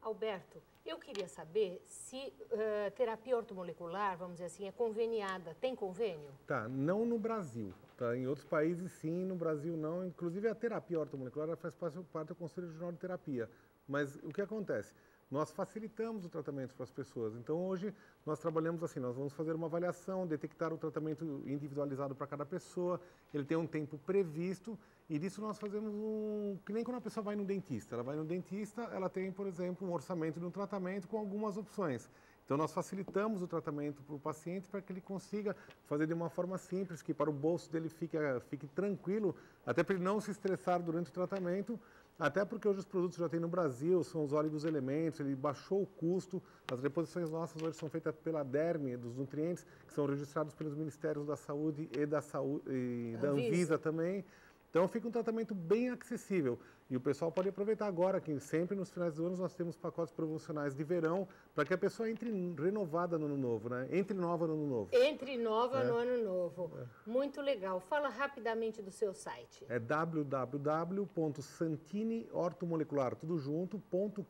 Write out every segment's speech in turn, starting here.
Alberto, eu queria saber se uh, terapia ortomolecular, vamos dizer assim, é conveniada. Tem convênio? Tá, não no Brasil. Tá? Em outros países sim, no Brasil não. Inclusive a terapia ortomolecular faz parte do Conselho Regional de Terapia. Mas o que acontece? Nós facilitamos o tratamento para as pessoas. Então, hoje, nós trabalhamos assim, nós vamos fazer uma avaliação, detectar o tratamento individualizado para cada pessoa, ele tem um tempo previsto, e disso nós fazemos um... que nem quando a pessoa vai no dentista. Ela vai no dentista, ela tem, por exemplo, um orçamento de um tratamento com algumas opções. Então, nós facilitamos o tratamento para o paciente para que ele consiga fazer de uma forma simples, que para o bolso dele fique, fique tranquilo, até para ele não se estressar durante o tratamento, até porque hoje os produtos já tem no Brasil, são os óleos elementos, ele baixou o custo. As reposições nossas hoje são feitas pela DERME, dos nutrientes, que são registrados pelos Ministérios da Saúde e da, Saúde, e da Anvisa também. Então fica um tratamento bem acessível. E o pessoal pode aproveitar agora que sempre nos finais do ano nós temos pacotes promocionais de verão para que a pessoa entre renovada no ano novo, né? Entre nova no ano novo. Entre nova é. no ano novo. É. Muito legal. Fala rapidamente do seu site. É www.santineortomolecular, tudo junto.com.br.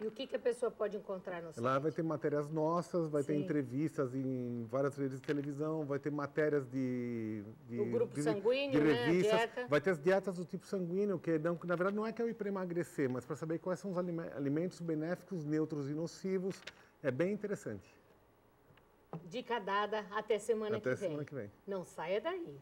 E o que, que a pessoa pode encontrar no site? Lá vai ter matérias nossas, vai Sim. ter entrevistas em várias redes de televisão, vai ter matérias de... de o grupo de, sanguíneo, de revistas, né? Vai ter as dietas do tipo sanguíneo, que não, na verdade não é que é para emagrecer, mas para saber quais são os alimentos benéficos, neutros e nocivos. É bem interessante. Dica dada, até semana até que vem. Até semana que vem. Não saia daí.